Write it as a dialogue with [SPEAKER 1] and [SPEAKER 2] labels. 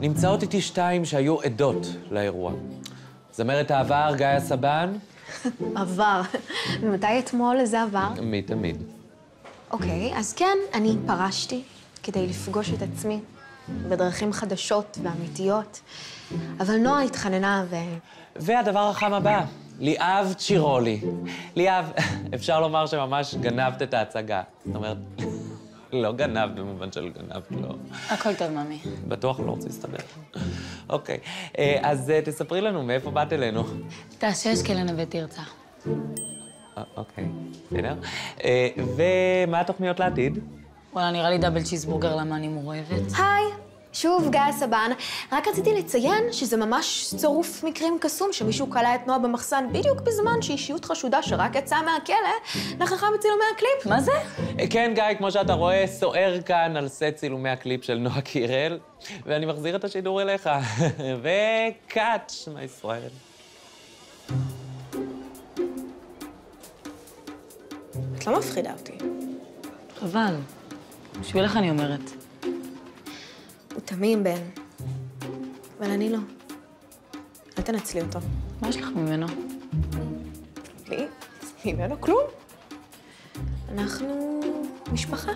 [SPEAKER 1] נמצאות איתי שתיים שהיו עדות לאירוע. זמרת העבר, גיא סבן,
[SPEAKER 2] עבר. ומתי אתמול זה עבר?
[SPEAKER 1] מתמיד.
[SPEAKER 2] אוקיי, אז כן, אני פרשתי כדי לפגוש את עצמי בדרכים חדשות ואמיתיות. אבל נועה התחננה ו...
[SPEAKER 1] והדבר החם הבא, ליאב צ'ירולי. ליאב, אפשר לומר שממש גנבת את ההצגה. זאת אומרת, לא גנב במובן של גנב, לא.
[SPEAKER 3] הכל טוב, ממי.
[SPEAKER 1] בטוח לא רוצה להסתבר. אוקיי, אה, אז אה, תספרי לנו מאיפה באת אלינו.
[SPEAKER 3] תעשה אשקל לנווה תרצה.
[SPEAKER 1] אה, אוקיי, בסדר. ומה התוכניות לעתיד?
[SPEAKER 3] וואלה, נראה לי דאבל צ'יזבורגר למה אני מורעבת.
[SPEAKER 2] היי, שוב גיא סבן. רק רציתי לציין שזה ממש צירוף מקרים קסום שמישהו כלא את נועה במחסן בדיוק בזמן שאישיות חשודה שרק יצאה מהכלא נכחה בצילומי הקליפ.
[SPEAKER 3] מה זה?
[SPEAKER 1] כן, גיא, כמו שאתה רואה, סוער כאן על סט צילומי הקליפ של נועה קירל, ואני מחזיר את השידור אליך. Back מישראל.
[SPEAKER 2] את לא מפחידה אותי.
[SPEAKER 3] חבל. בשבילך אני אומרת.
[SPEAKER 2] הוא תמים, בן. אבל אני לא. אל תנצלי אותו.
[SPEAKER 3] מה יש לך ממנו?
[SPEAKER 2] לי? ממנו כלום. אנחנו משפחה.